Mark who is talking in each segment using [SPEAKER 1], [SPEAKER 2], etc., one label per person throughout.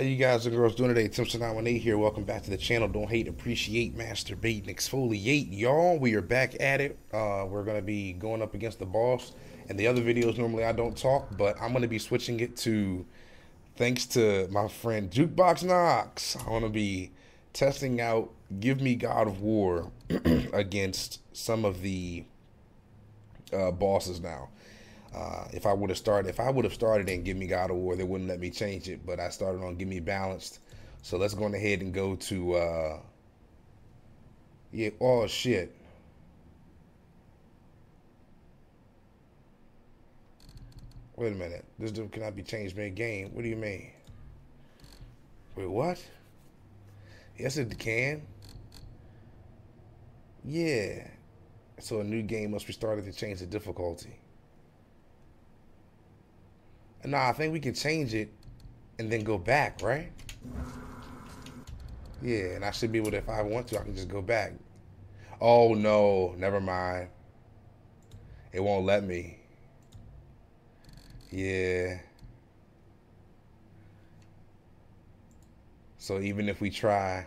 [SPEAKER 1] How you guys and girls doing today? Timster 918 here. Welcome back to the channel. Don't hate, appreciate, masturbate, and exfoliate. Y'all, we are back at it. Uh, we're going to be going up against the boss. And the other videos, normally I don't talk, but I'm going to be switching it to, thanks to my friend Jukebox Knox, I want to be testing out Give Me God of War against some of the uh, bosses now. Uh, if I would have started, if I would have started in Give Me God of War, they wouldn't let me change it. But I started on Give Me Balanced. So let's go ahead and go to, uh, yeah, oh shit. Wait a minute. This cannot be changed mid-game. What do you mean? Wait, what? Yes, it can. Yeah. So a new game must be started to change the difficulty. No, I think we can change it and then go back, right? Yeah, and I should be able to, if I want to, I can just go back. Oh, no, never mind. It won't let me. Yeah. So even if we try...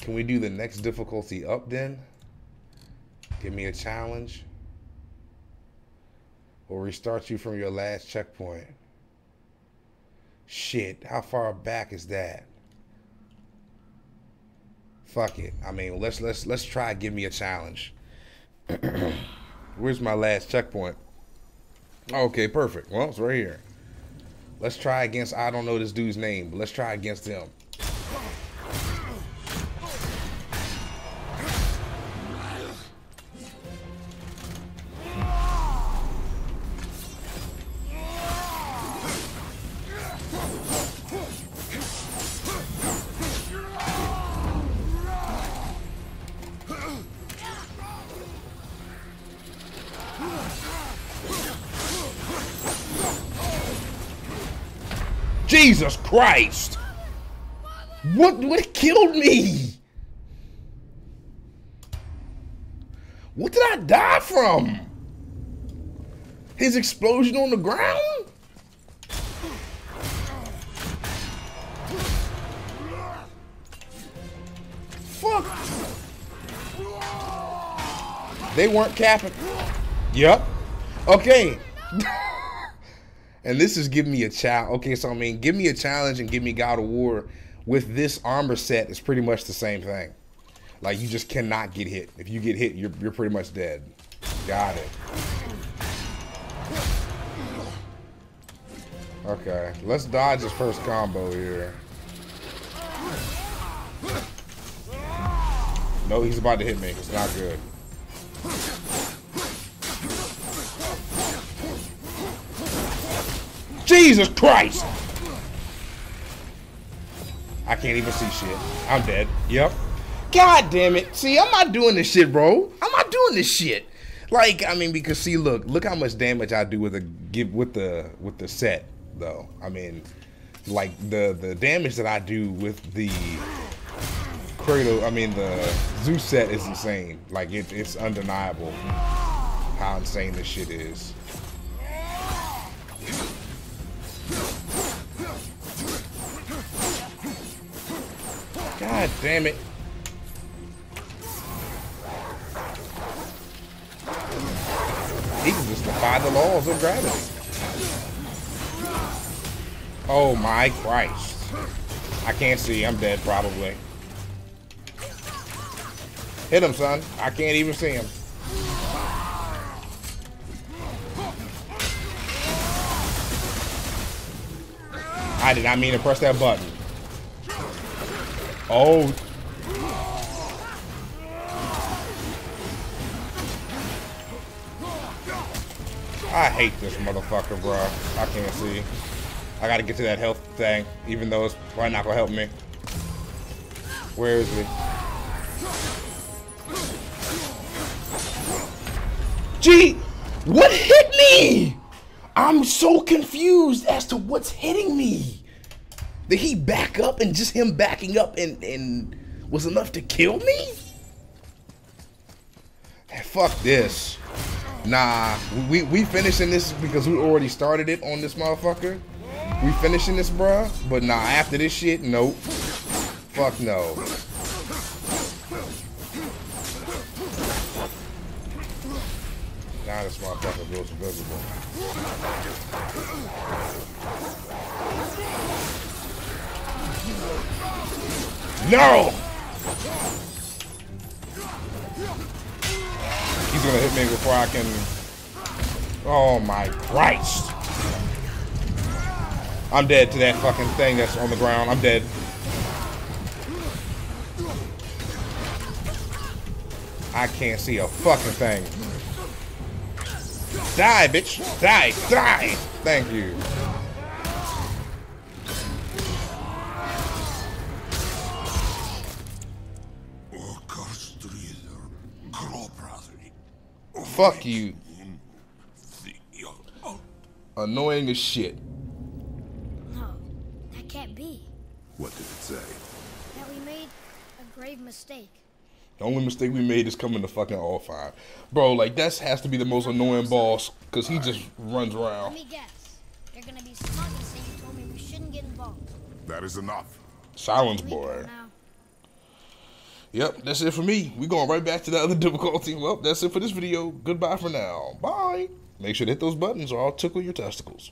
[SPEAKER 1] Can we do the next difficulty up then? Give me a challenge will restart you from your last checkpoint. Shit, how far back is that? Fuck it. I mean, let's let's let's try give me a challenge. Where's my last checkpoint? Okay, perfect. Well, it's right here. Let's try against I don't know this dude's name, but let's try against him. Jesus Christ! What what killed me? What did I die from? His explosion on the ground? Fuck. They weren't capping. Yep. Okay. And this is giving me a challenge. Okay, so I mean, give me a challenge and give me God of War with this armor set is pretty much the same thing. Like you just cannot get hit. If you get hit, you're you're pretty much dead. Got it. Okay, let's dodge this first combo here. No, he's about to hit me. It's not good. Jesus Christ! I can't even see shit. I'm dead. Yep. God damn it. See, I'm not doing this shit, bro. I'm not doing this shit. Like, I mean, because see, look, look how much damage I do with give with the with the set, though. I mean, like the the damage that I do with the Kratos, I mean the Zeus set is insane. Like it, it's undeniable how insane this shit is. God damn it. He can just defy the laws of gravity. Oh my Christ. I can't see. I'm dead probably. Hit him, son. I can't even see him. I did not mean to press that button. Oh. I hate this motherfucker, bro. I can't see. I gotta get to that health thing, even though it's probably not gonna help me. Where is he? Gee, what hit me? I'm so confused as to what's hitting me. Did he back up and just him backing up and, and was enough to kill me? Hey, fuck this. Nah, we we finishing this because we already started it on this motherfucker. We finishing this, bruh. But nah, after this shit, nope. Fuck no. Now this motherfucker goes invisible. No! He's gonna hit me before I can... Oh my Christ! I'm dead to that fucking thing that's on the ground. I'm dead. I can't see a fucking thing. Die, bitch. Die. Die. Thank you. Fuck you. Annoying as shit.
[SPEAKER 2] No, that can't be.
[SPEAKER 3] What did it say?
[SPEAKER 2] That we made a grave mistake.
[SPEAKER 1] The only mistake we made is coming to fucking Alfheim. Bro, like, that has to be the most annoying boss, because he just runs around.
[SPEAKER 2] Let
[SPEAKER 1] around.
[SPEAKER 2] me guess. You're gonna be smug and say you told me we shouldn't get involved.
[SPEAKER 3] That is enough.
[SPEAKER 1] Silence,
[SPEAKER 2] We go
[SPEAKER 1] boy. Yep, that's it for me. We going right back to the other difficulty. Well, that's it for this video. Goodbye for now. Bye. Make sure to hit those buttons or I'll tickle your testicles.